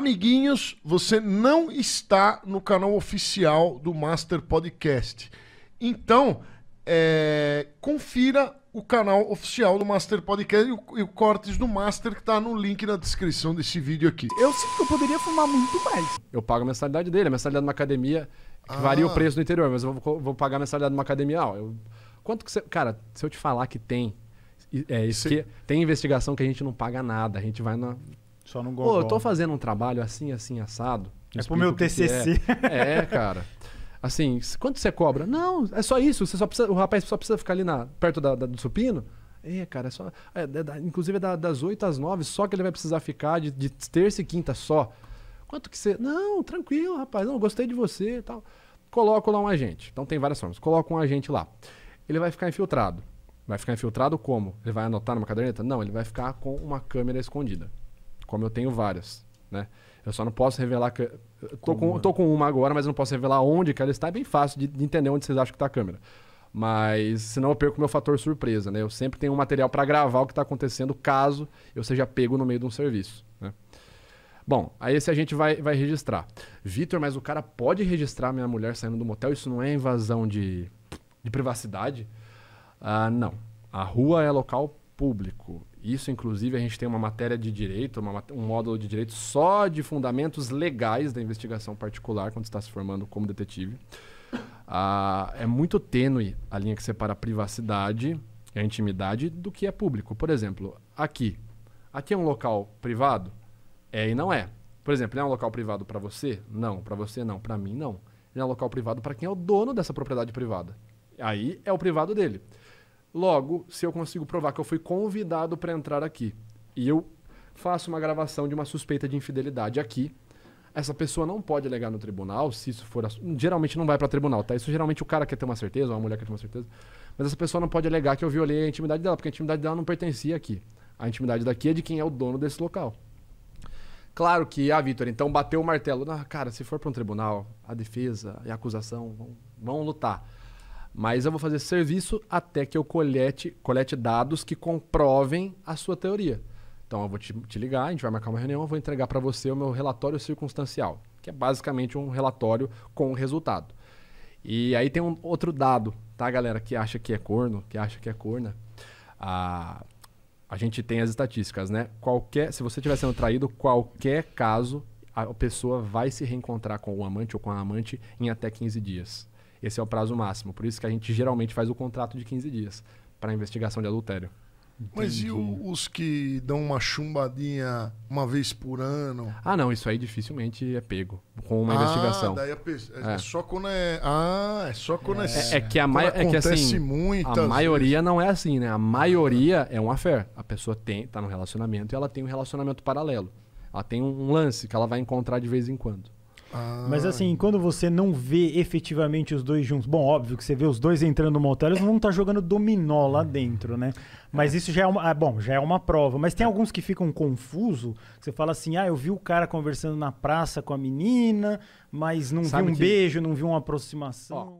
Amiguinhos, você não está no canal oficial do Master Podcast. Então, é, confira o canal oficial do Master Podcast e o, e o cortes do Master que tá no link na descrição desse vídeo aqui. Eu sinto que eu poderia fumar muito mais. Eu pago a mensalidade dele, a mensalidade de uma academia, que varia o preço no interior, mas eu vou, vou pagar a mensalidade de uma academia. Ó, eu- quanto que você. Cara, se eu te falar que tem. É, isso que, tem investigação que a gente não paga nada. A gente vai na. Só não Pô, eu tô fazendo um trabalho assim, assim, assado. É pro meu que TCC. É. é, cara. Assim, quanto você cobra? Não, é só isso. Você só precisa, o rapaz só precisa ficar ali na, perto da, da- do supino. É, cara, é só. é, é inclusive é da- das 8 às 9, só que ele vai precisar ficar de, de terça e quinta só. Quanto que você. Não, tranquilo, rapaz. Não, gostei de você e tal. Coloco lá um agente. Então tem várias formas. Coloco um agente lá. Ele vai ficar infiltrado. Vai ficar infiltrado como? Ele vai anotar numa caderneta? Não, ele vai ficar com uma câmera escondida. Como eu tenho várias, né? Eu só não posso revelar. que- eu Tô com, tô com uma agora, mas eu não posso revelar onde que ela está. É bem fácil de, de entender onde vocês acham que está a câmera. Mas senão eu perco meu fator surpresa, né? Eu sempre tenho um material para gravar o que está acontecendo caso eu seja pego no meio de um serviço, né? Bom, aí esse a gente vai, vai registrar. Vitor, mas o cara pode registrar minha mulher saindo do motel? Isso não é invasão de, de privacidade? Ah, não. A rua é local público. Isso, inclusive, a gente tem uma matéria de direito, uma um módulo de direito só de fundamentos legais da investigação particular quando está se formando como detetive. Ah, é muito tênue a linha que separa a privacidade e a intimidade do que é público. Por exemplo, aqui. Aqui é um local privado? É e não é. Por exemplo, ele é um local privado para você? Não. Para você, não. Para mim, não. Ele é um local privado para quem é o dono dessa propriedade privada. Aí é o privado dele. Logo, se eu consigo provar que eu fui convidado para entrar aqui e eu faço uma gravação de uma suspeita de infidelidade aqui, essa pessoa não pode alegar no tribunal, se isso for. Geralmente não vai para tribunal, tá? Isso geralmente o cara quer ter uma certeza, ou a mulher quer ter uma certeza. Mas essa pessoa não pode alegar que eu violei a intimidade dela, porque a intimidade dela não pertencia aqui. A intimidade daqui é de quem é o dono desse local. Claro que, ah, Vitor, então bateu o martelo. Ah, cara, se for para um tribunal, a defesa e a acusação vão, vão lutar. Mas eu vou fazer serviço até que eu colete, colete dados que comprovem a sua teoria. Então eu vou te, te ligar, a gente vai marcar uma reunião, eu vou entregar para você o meu relatório circunstancial, que é basicamente um relatório com o resultado. E aí tem um outro dado, tá, galera, que acha que é corno, que acha que é corna. A, a gente tem as estatísticas, né? Qualquer, se você estiver sendo traído, qualquer caso, a pessoa vai se reencontrar com o amante ou com a amante em até 15 dias. Esse é o prazo máximo. Por isso que a gente geralmente faz o contrato de 15 dias para investigação de adultério. Mas e o- os que dão uma chumbadinha uma vez por ano? Ah, não, isso aí dificilmente é pego com uma ah, investigação. Daí é, É. é só quando é. Ah, é só quando é. É, é que a mai- é que acontece assim, muitas a maioria não é assim, né? A maioria é um affair. A pessoa tem, tá no relacionamento e ela tem um relacionamento paralelo. Ela tem um lance que ela vai encontrar de vez em quando. Ah, Mas assim, quando você não vê efetivamente os dois juntos, bom, óbvio que você vê os dois entrando no motel, eles vão estar jogando dominó lá dentro, né? Mas isso já é uma, ah, bom, já é uma prova. Mas tem alguns que ficam confusos. Você fala assim, ah, eu vi o cara conversando na praça com a menina, mas não Sabe vi um que- beijo, não vi uma aproximação.